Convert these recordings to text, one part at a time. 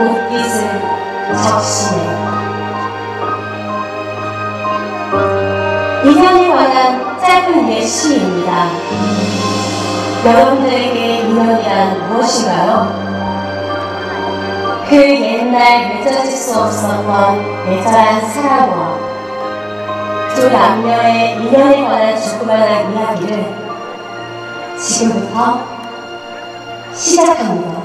옷깃을 적시네 인연에 관한 짧은 예 시입니다. 여러분들에게 인연이란 무엇인가요? 그 옛날 맺어질 수 없었던 애절한 사랑과 두 남녀의 인연에 관한 조그만한 이야기를 지금부터 시작합니다.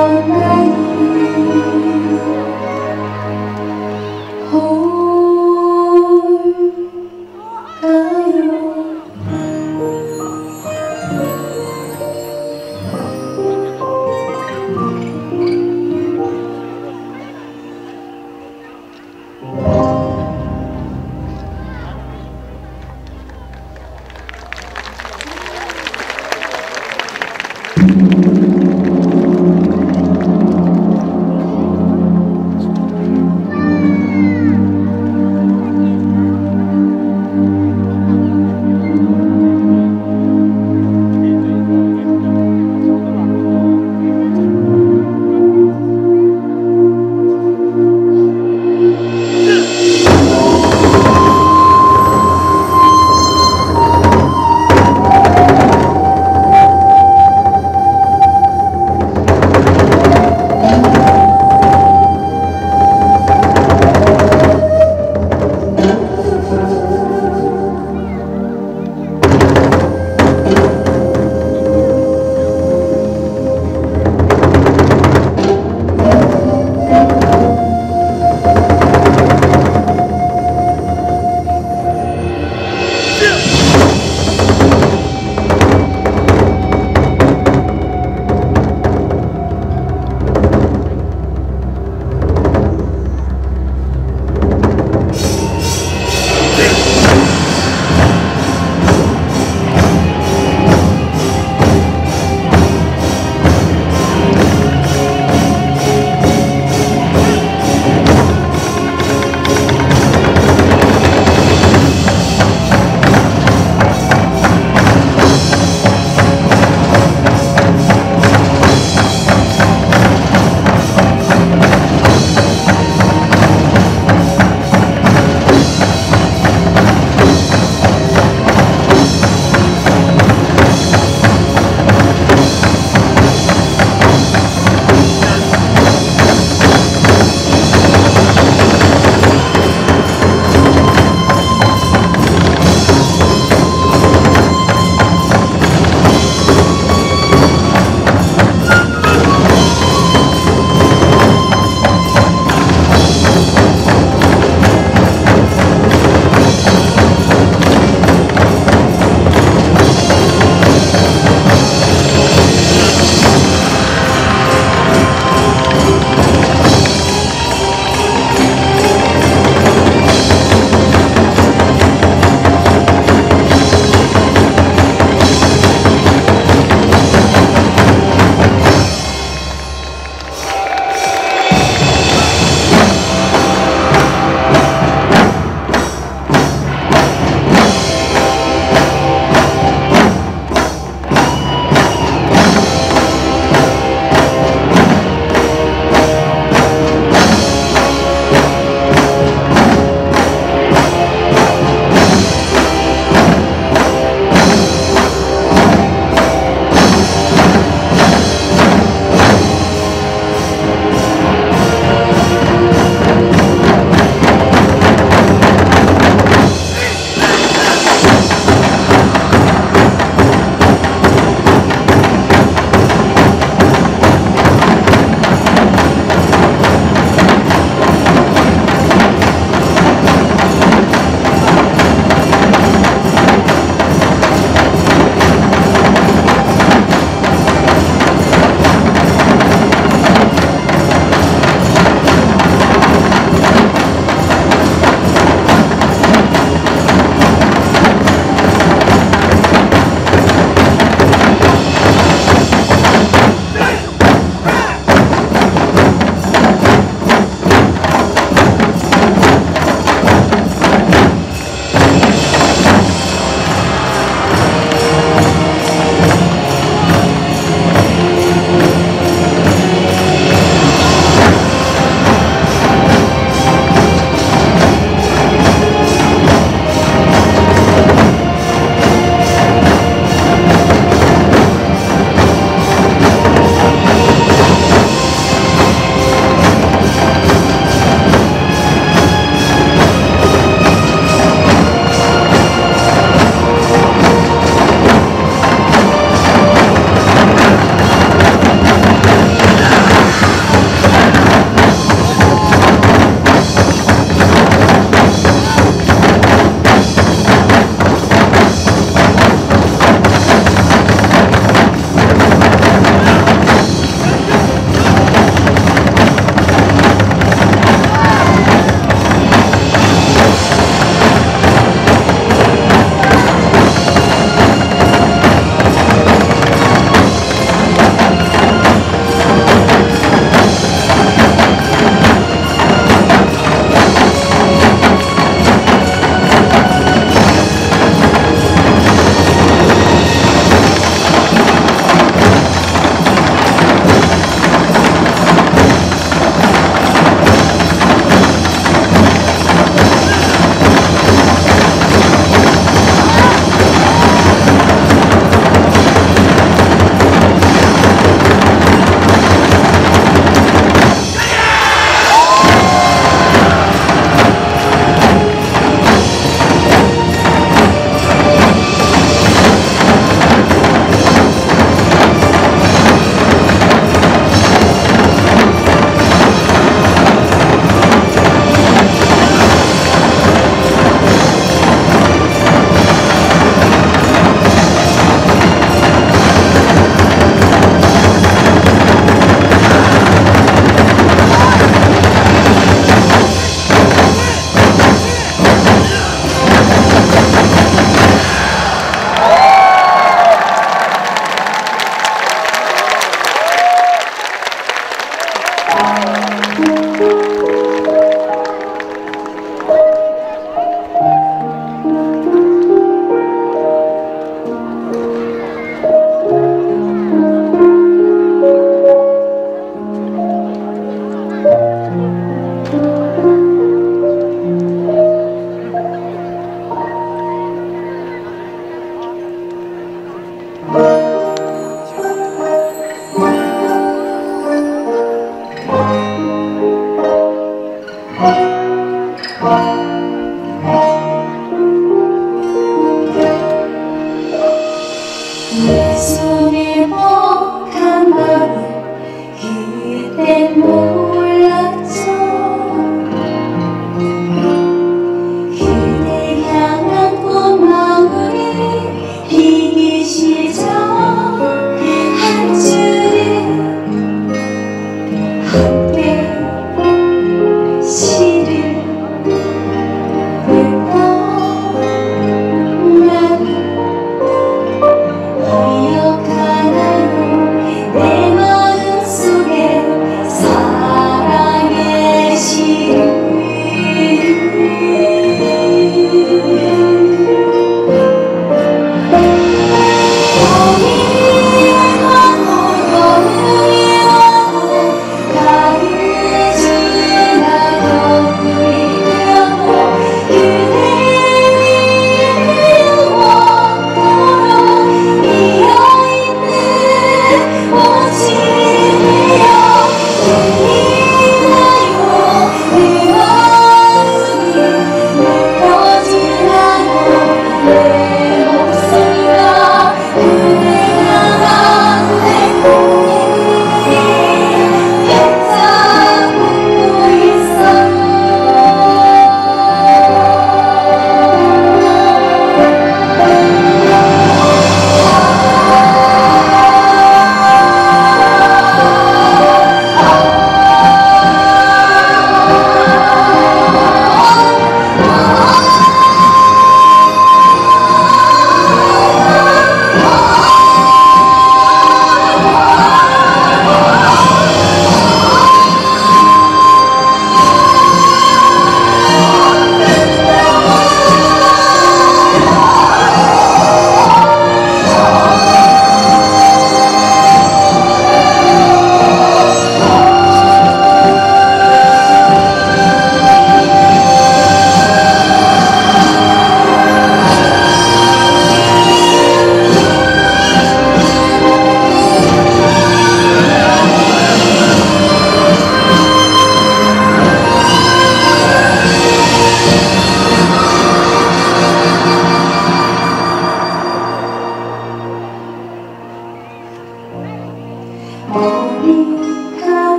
Oh.